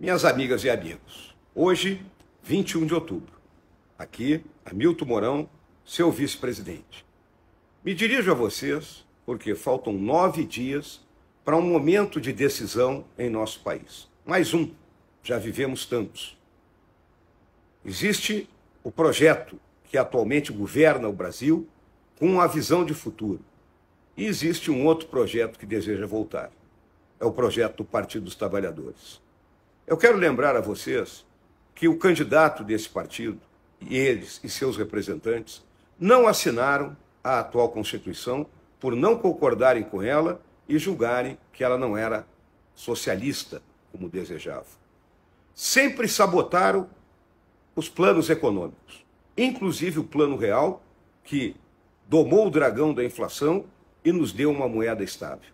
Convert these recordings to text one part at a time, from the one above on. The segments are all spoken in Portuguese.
Minhas amigas e amigos, hoje, 21 de outubro, aqui, Hamilton Mourão, seu vice-presidente. Me dirijo a vocês porque faltam nove dias para um momento de decisão em nosso país. Mais um, já vivemos tantos. Existe o projeto que atualmente governa o Brasil com uma visão de futuro. E existe um outro projeto que deseja voltar. É o projeto do Partido dos Trabalhadores. Eu quero lembrar a vocês que o candidato desse partido, e eles e seus representantes, não assinaram a atual Constituição por não concordarem com ela e julgarem que ela não era socialista, como desejavam. Sempre sabotaram os planos econômicos, inclusive o Plano Real, que domou o dragão da inflação e nos deu uma moeda estável.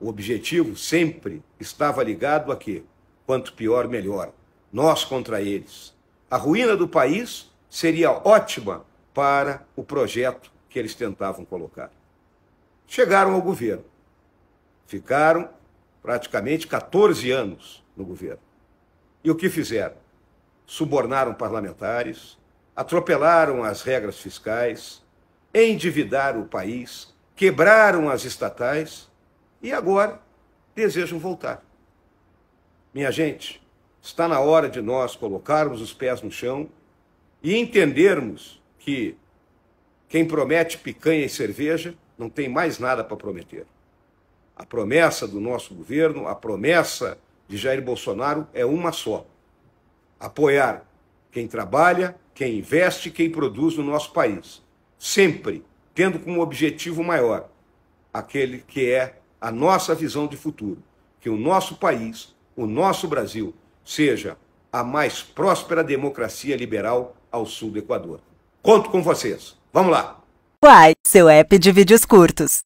O objetivo sempre estava ligado a quê? Quanto pior, melhor. Nós contra eles. A ruína do país seria ótima para o projeto que eles tentavam colocar. Chegaram ao governo. Ficaram praticamente 14 anos no governo. E o que fizeram? Subornaram parlamentares, atropelaram as regras fiscais, endividaram o país, quebraram as estatais e agora desejam voltar. Minha gente, está na hora de nós colocarmos os pés no chão e entendermos que quem promete picanha e cerveja não tem mais nada para prometer. A promessa do nosso governo, a promessa de Jair Bolsonaro é uma só: apoiar quem trabalha, quem investe, quem produz no nosso país, sempre tendo como objetivo maior aquele que é a nossa visão de futuro, que o nosso país o nosso Brasil seja a mais próspera democracia liberal ao sul do Equador. Conto com vocês. Vamos lá! Uai, seu app de vídeos curtos.